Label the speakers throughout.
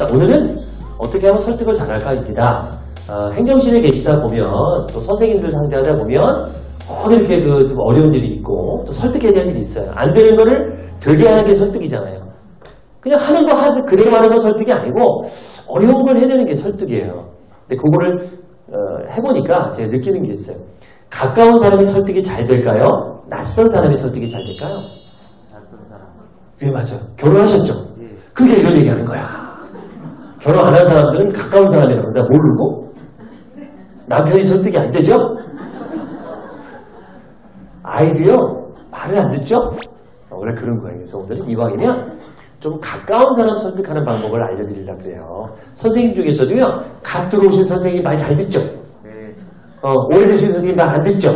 Speaker 1: 자, 오늘은 어떻게 하면 설득을 잘할까입니다. 아, 행정실에 계시다 보면, 또 선생님들 상대하다 보면, 꼭 이렇게 그 좀 어려운 일이 있고, 또 설득해야 될 일이 있어요. 안 되는 거를 되게 하는 게 설득이잖아요. 그냥 하는 거 하, 그대로 하는 건 설득이 아니고, 어려운 걸 해내는 게 설득이에요. 근데 그거를 어, 해보니까 제가 느끼는 게 있어요. 가까운 사람이 설득이 잘 될까요? 낯선 사람이 설득이 잘 될까요?
Speaker 2: 낯선 사람.
Speaker 1: 예, 맞아요. 결혼하셨죠?
Speaker 2: 예.
Speaker 1: 그게 이런 얘기하는 거야. 결혼 안 한 사람들은 가까운 사람이라고 나 모르고 남편이 설득이 안 되죠? 아이도요 말을 안 듣죠? 어, 원래 그런 거예요. 그래서 오늘은 이왕이면 좀 가까운 사람 설득하는 방법을 알려드리려고 그래요. 선생님 중에서도요 갓 들어오신 선생님 말 잘 듣죠?
Speaker 2: 네.
Speaker 1: 어, 오래되신 선생님 말 안 듣죠?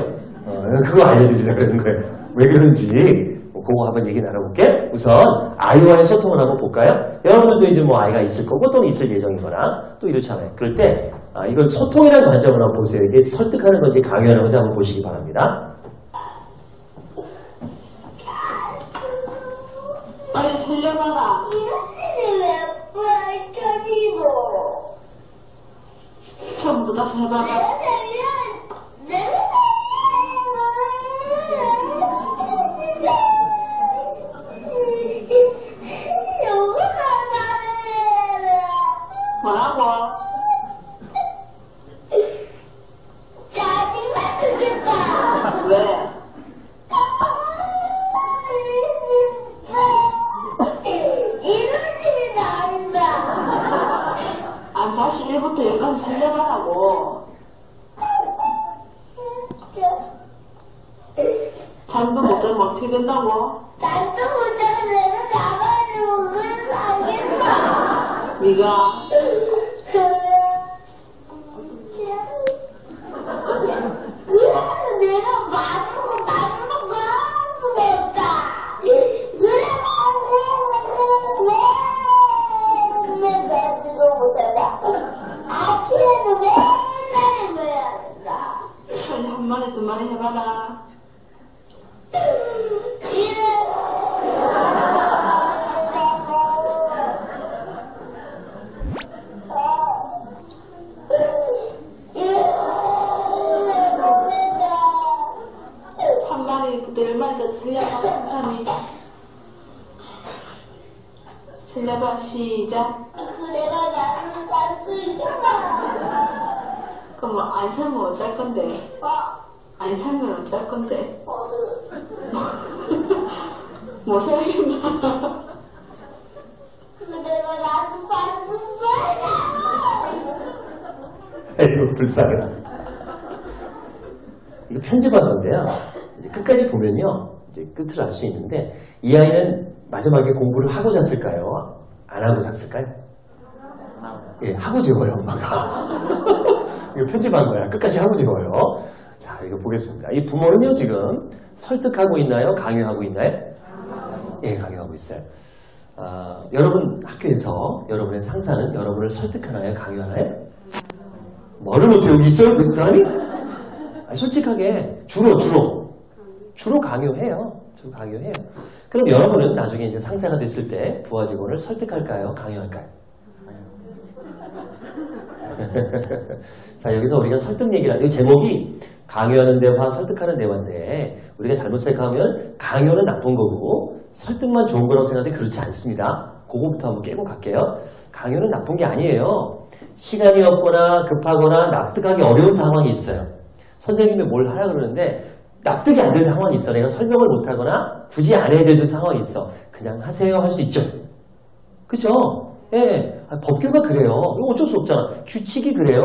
Speaker 1: 어, 그거 알려드리려고 그러는 거예요. 왜 그런지, 뭐 그거 한번 얘기 나눠볼게. 우선, 아이와의 소통을 한번 볼까요? 여러분들도 이제 뭐 아이가 있을 거고 또는 있을 예정이거나 또 이렇잖아요. 그럴 때, 아, 이걸 소통이라는 관점으로 한번 보세요. 이게 설득하는 건지 강요하는 건지 한번 보시기 바랍니다.
Speaker 3: 빨리 살려봐라. 처음부터 다시 해봐봐. 뭐라고? 왜? 아, 다시 1부터 10까지 살려봐라고. 잠도 못 자면 어떻게 된다고? 네가
Speaker 4: 그래서
Speaker 3: 李哥 살려봐 시작.
Speaker 4: 내가 나는 살수 있잖아.
Speaker 3: 그럼 뭐안 살면 어쩔 건데?
Speaker 4: 어,
Speaker 3: 안 살면 어쩔 건데? 못 살겠나?
Speaker 4: 내가 나도 살수 있잖아.
Speaker 1: 아이고, 불쌍해라. 이거 편집한 건데요. 이제 끝까지 보면요. 이제 끝을 알 수 있는데, 이 아이는 마지막에 공부를 하고 잤을까요? 안 하고 잤을까요? 예, 하고 재워요, 엄마가. 이거 편집한 거야. 끝까지 하고 재워요. 자, 이거 보겠습니다. 이 부모는요, 지금 설득하고 있나요? 강요하고 있나요? 예, 강요하고 있어요. 아, 여러분 학교에서 여러분의 상사는 여러분을 설득하나요? 강요하나요? 뭐를 못해 여기 있어요? 그 사람이? 아니, 솔직하게 주로 주로 주로 강요해요. 주로 강요해요. 그럼 여러분은 나중에 이제 상사가 됐을 때 부하 직원을 설득할까요? 강요할까요? 자 여기서 우리가 설득 얘기를 하는 제목이 강요하는 대화, 설득하는 대화인데 우리가 잘못 생각하면 강요는 나쁜 거고 설득만 좋은 거라고 생각하는데 그렇지 않습니다. 그거부터 한번 깨고 갈게요. 강요는 나쁜 게 아니에요. 시간이 없거나 급하거나 납득하기 어려운 상황이 있어요. 선생님이 뭘 하라 그러는데 납득이 안 되는 상황이 있어. 내가 설명을 못 하거나 굳이 안 해야 되는 상황이 있어. 그냥 하세요 할 수 있죠. 그죠? 예. 아, 법규가 그래요. 어쩔 수 없잖아. 규칙이 그래요.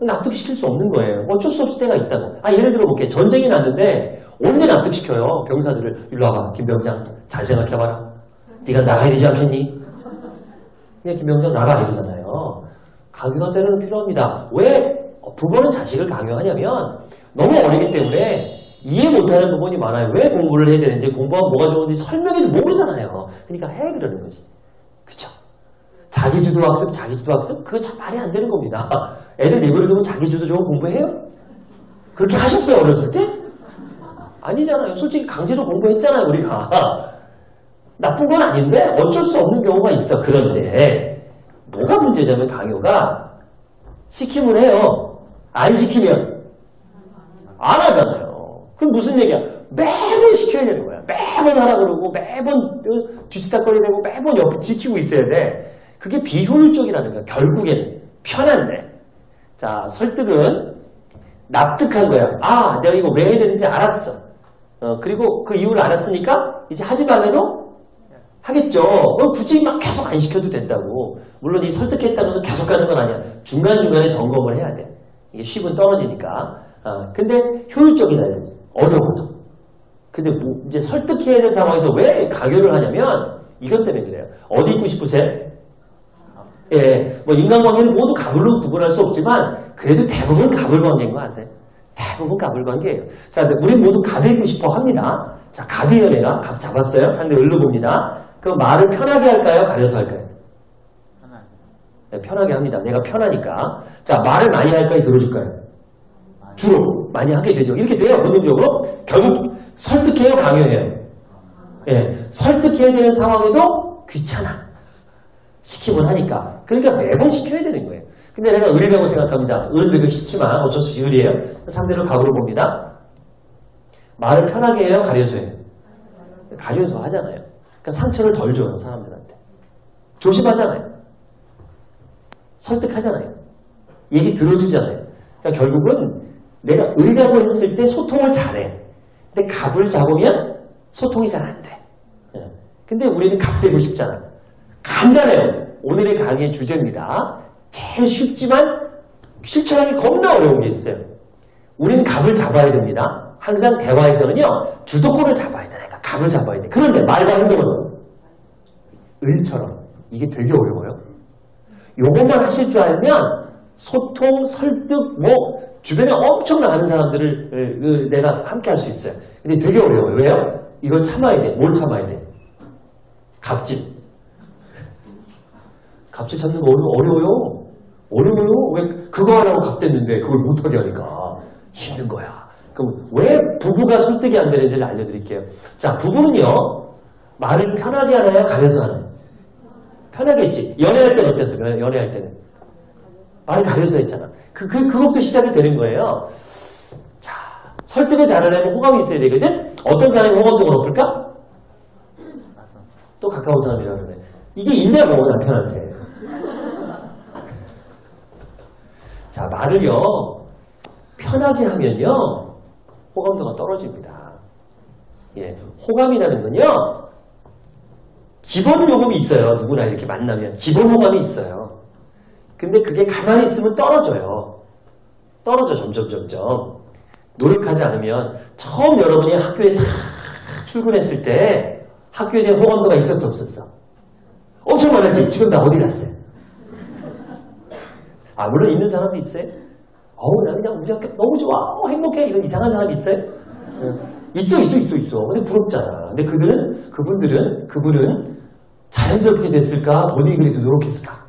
Speaker 1: 납득시킬 수 없는 거예요. 어쩔 수 없을 때가 있다고. 아, 예를 들어 볼게. 전쟁이 났는데 언제 납득시켜요? 병사들을. 일로 와봐. 김병장. 잘 생각해봐라. 네가 나가야 되지 않겠니? 그냥 김병장 나가 이러잖아요. 강요가 때로는 필요합니다. 왜 부모는 자식을 강요하냐면 너무 어리기 때문에 이해 못하는 부분이 많아요. 왜 공부를 해야 되는지 공부하면 뭐가 좋은지 설명해도 모르잖아요. 그러니까 해 그러는 거지. 그쵸? 자기주도 학습, 자기주도 학습? 그거 참 말이 안 되는 겁니다. 애들 내버려두면 자기주도적으로 공부해요? 그렇게 하셨어요, 어렸을 때? 아니잖아요. 솔직히 강제로 공부했잖아요, 우리가. 나쁜 건 아닌데 어쩔 수 없는 경우가 있어. 그런데 뭐가 문제냐면 강요가 시키면 해요. 안 시키면 안 하잖아요. 그럼 무슨 얘기야? 매번 시켜야 되는 거야. 매번 하라 그러고 매번 뒤치다거리되고 매번 옆에 지키고 있어야 돼. 그게 비효율적이라는 거야. 결국에는 편한데. 자 설득은 납득한 거야. 아 내가 이거 왜 해야 되는지 알았어. 어, 그리고 그 이유를 알았으니까 이제 하지 말래도 하겠죠. 어, 굳이 막 계속 안 시켜도 된다고. 물론 이 설득했다고 해서 계속 가는 건 아니야. 중간중간에 점검을 해야 돼. 이게 쉽은 떨어지니까. 아, 근데 효율적이다. 이거지. 어려워도. 근데 뭐 이제 설득해야 되는 상황에서 왜 강요를 하냐면 이것 때문에 그래요. 어디 있고 싶으세요? 예, 뭐 인간관계는 모두 가불로 구분할 수 없지만 그래도 대부분 가불관계인 거 아세요? 대부분 가불관계예요. 자, 우리 모두 갑이 있고 싶어 합니다. 자, 갑이에요, 내가. 갑 잡았어요. 상대 을로 봅니다. 그럼 말을 편하게 할까요? 가려서 할까요? 네, 편하게 합니다. 내가 편하니까. 자, 말을 많이 할까요? 들어줄까요? 주로 많이 하게 되죠. 이렇게 돼요, 본능적으로. 결국 설득해요, 강요해요. 예, 설득해야 되는 상황에도 귀찮아. 시키면 하니까. 그러니까 매번 시켜야 되는 거예요. 근데 내가 의리라고 생각합니다. 을 되게 싫지만 어쩔 수 없이 의리예요. 상대를 갑으로 봅니다. 말을 편하게 해요, 가려서 해요. 가려서 하잖아요. 그러니까 상처를 덜 줘요, 사람들한테. 조심하잖아요. 설득하잖아요. 얘기 들어주잖아요. 그러니까 결국은 내가 의라고 했을 때 소통을 잘해. 근데 갑을 잡으면 소통이 잘 안 돼. 예. 근데 우리는 갑 되고 싶잖아. 간단해요. 오늘의 강의의 주제입니다. 제일 쉽지만 실천하기 겁나 어려운 게 있어요. 우리는 갑을 잡아야 됩니다. 항상 대화에서는요, 주도권을 잡아야 돼. 내가 갑을 잡아야 돼. 그런데 말과 행동은 을처럼 이게 되게 어려워요. 요것만 하실 줄 알면 소통, 설득, 뭐 주변에 엄청나 많은 사람들을 에, 그, 내가 함께 할 수 있어요. 근데 되게 어려워요. 왜요? 이걸 참아야 돼. 뭘 참아야 돼? 갑질. 갑질 찾는 거 어려- 어려워요. 어려워요. 왜 그거 하라고 갑댔는데 그걸 못하게 하니까 힘든 거야. 그럼 왜 부부가 설득이 안 되는지를 알려드릴게요. 자, 부부는요. 말을 편하게 하나요? 가려서 하나요? 편하게 했지. 연애할 때는 어땠어요? 연애할 때는. 말 가려서 했잖아. 그, 그, 그것도 시작이 되는 거예요. 자, 설득을 잘하려면 호감이 있어야 되거든? 어떤 사람이 호감도가 높을까? 또 가까운 사람이라 그러네. 이게 있냐고, 남편한테. 자, 말을요, 편하게 하면요, 호감도가 떨어집니다. 예, 호감이라는 건요, 기본 요금이 있어요. 누구나 이렇게 만나면. 기본 호감이 있어요. 근데 그게 가만히 있으면 떨어져요. 떨어져, 점점, 점점. 노력하지 않으면, 처음 여러분이 학교에 딱 출근했을 때, 학교에 대한 호감도가 있었어, 없었어? 엄청 많았지? 지금 나 어디 갔어요? 아, 물론 있는 사람도 있어요. 어우, 나 그냥 우리 학교 너무 좋아. 어, 행복해. 이런 이상한 사람이 있어요? 응. 있어, 있어, 있어, 있어. 근데 부럽잖아. 근데 그들은, 그분들은, 그분은 자연스럽게 됐을까? 본인이 그래도 노력했을까?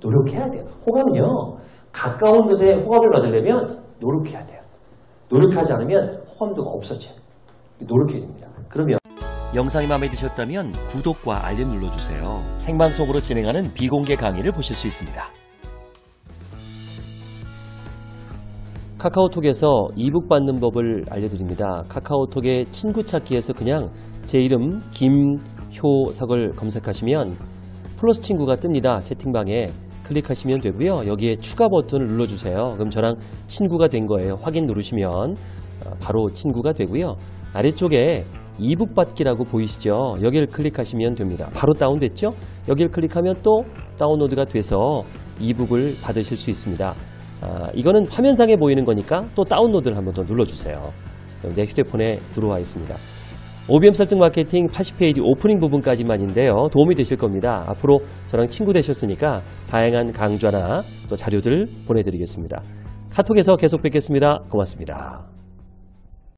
Speaker 1: 노력해야 돼요. 호감은요, 가까운 곳에 호감을 받으려면 노력해야 돼요. 노력하지 않으면 호감도가 없어져요. 노력해야 됩니다. 그러면
Speaker 2: 영상이 마음에 드셨다면 구독과 알림 눌러주세요. 생방송으로 진행하는 비공개 강의를 보실 수 있습니다. 카카오톡에서 이북 받는 법을 알려드립니다. 카카오톡의 친구 찾기에서 그냥 제 이름 김효석을 검색하시면 플러스 친구가 뜹니다. 채팅방에 클릭하시면 되고요. 여기에 추가 버튼을 눌러주세요. 그럼 저랑 친구가 된 거예요. 확인 누르시면 어, 바로 친구가 되고요. 아래쪽에 이북 받기라고 보이시죠? 여기를 클릭하시면 됩니다. 바로 다운됐죠? 여기를 클릭하면 또 다운로드가 돼서 이북을 받으실 수 있습니다. 아, 이거는 화면상에 보이는 거니까 또 다운로드를 한번 더 눌러주세요. 내 휴대폰에 들어와 있습니다. OBM 설득 마케팅 80페이지 오프닝 부분까지만인데요. 도움이 되실 겁니다. 앞으로 저랑 친구 되셨으니까 다양한 강좌나 또 자료들 보내드리겠습니다. 카톡에서 계속 뵙겠습니다. 고맙습니다.